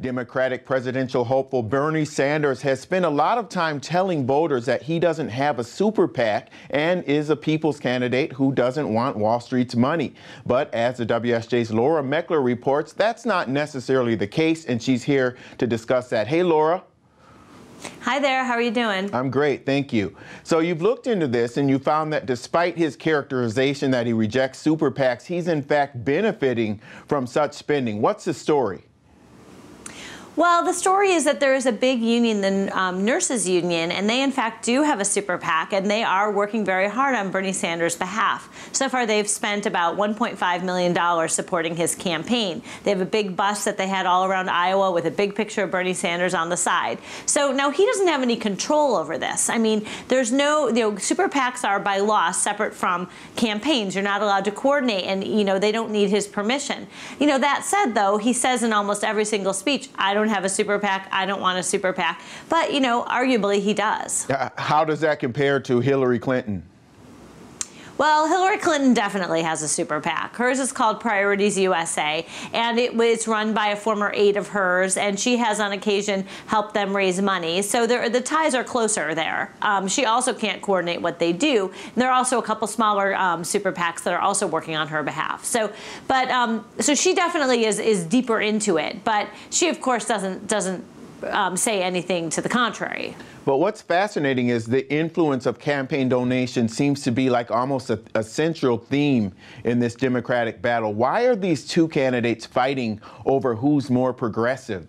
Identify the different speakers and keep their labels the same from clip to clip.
Speaker 1: Democratic presidential hopeful Bernie Sanders has spent a lot of time telling voters that he doesn't have a super PAC and is a people's candidate who doesn't want Wall Street's money. But as the WSJ's Laura Meckler reports, that's not necessarily the case, and she's here to discuss that. Hey, Laura.
Speaker 2: Hi there, how are you doing?
Speaker 1: I'm great, thank you. So you've looked into this and you found that despite his characterization that he rejects super PACs, he's in fact benefiting from such spending. What's the story?
Speaker 2: Well, the story is that there is a big union, the um, nurses union, and they in fact do have a super PAC, and they are working very hard on Bernie Sanders' behalf. So far, they've spent about $1.5 million supporting his campaign. They have a big bus that they had all around Iowa with a big picture of Bernie Sanders on the side. So now he doesn't have any control over this. I mean, there's no, you know, super PACs are by law separate from campaigns. You're not allowed to coordinate, and, you know, they don't need his permission. You know, that said, though, he says in almost every single speech, I don't don't have a super PAC. I don't want a super PAC. But, you know, arguably he does.
Speaker 1: Uh, how does that compare to Hillary Clinton?
Speaker 2: Well, Hillary Clinton definitely has a super PAC. Hers is called Priorities USA, and it was run by a former aide of hers, and she has on occasion helped them raise money. So the ties are closer there. Um, she also can't coordinate what they do. And there are also a couple smaller um, super PACs that are also working on her behalf. So, but um, so she definitely is is deeper into it, but she of course doesn't doesn't um, say anything to the contrary.
Speaker 1: But what's fascinating is the influence of campaign donations seems to be like almost a, a, central theme in this Democratic battle. Why are these two candidates fighting over who's more progressive?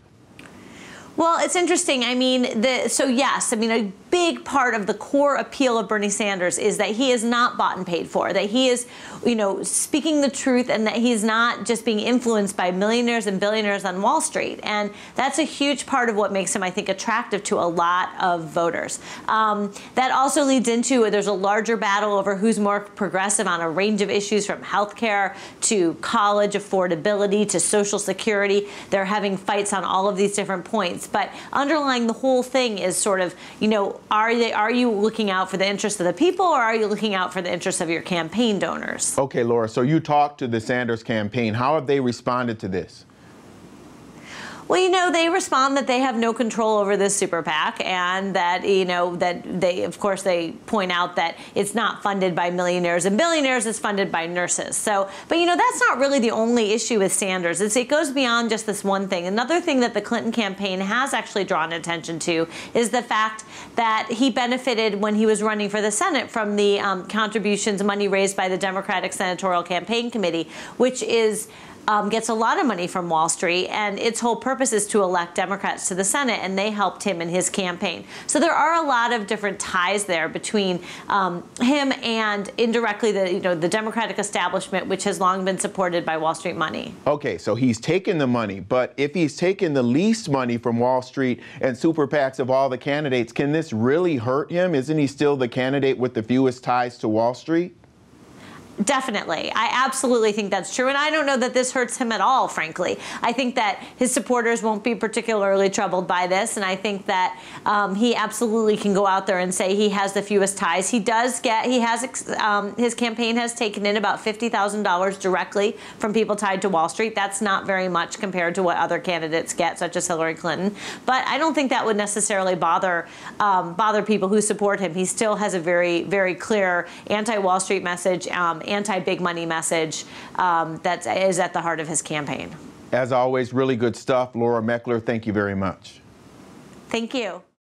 Speaker 2: Well, it's interesting. I mean, the, so yes, I mean, a big part of the core appeal of Bernie Sanders is that he is not bought and paid for, that he is, you know, speaking the truth and that he's not just being influenced by millionaires and billionaires on Wall Street. And that's a huge part of what makes him, I think, attractive to a lot of voters. Um, that also leads into there's a larger battle over who's more progressive on a range of issues from health care to college affordability to Social Security. They're having fights on all of these different points. But underlying the whole thing is sort of, you know, are they are you looking out for the interests of the people or are you looking out for the interests of your campaign donors?
Speaker 1: Okay, Laura, so you talked to the Sanders campaign. How have they responded to this?
Speaker 2: Well, you know, they respond that they have no control over this super PAC, and that you know that they, of course, they point out that it's not funded by millionaires and billionaires; it's funded by nurses. So, but you know, that's not really the only issue with Sanders. It's, it goes beyond just this one thing. Another thing that the Clinton campaign has actually drawn attention to is the fact that he benefited when he was running for the Senate from the um, contributions, money raised by the Democratic Senatorial Campaign Committee, which is um, gets a lot of money from Wall Street, and its whole purpose is to elect Democrats to the Senate, and they helped him in his campaign. So there are a lot of different ties there between um, him and indirectly the you know the Democratic establishment, which has long been supported by Wall Street money.
Speaker 1: Okay, so he's taken the money, but if he's taken the least money from Wall Street and super PACs of all the candidates, can this really hurt him? Isn't he still the candidate with the fewest ties to Wall Street?
Speaker 2: Definitely. I absolutely think that's true. And I don't know that this hurts him at all, frankly. I think that his supporters won't be particularly troubled by this. And I think that um, he absolutely can go out there and say he has the fewest ties. He does get, he has, um, his campaign has taken in about $50,000 directly from people tied to Wall Street. That's not very much compared to what other candidates get, such as Hillary Clinton. But I don't think that would necessarily bother, um, bother people who support him. He still has a very, very clear anti Wall Street message. Anti-big money message um, that is at the heart of his campaign.
Speaker 1: As always, really good stuff. Laura Meckler, thank you very much.
Speaker 2: Thank you.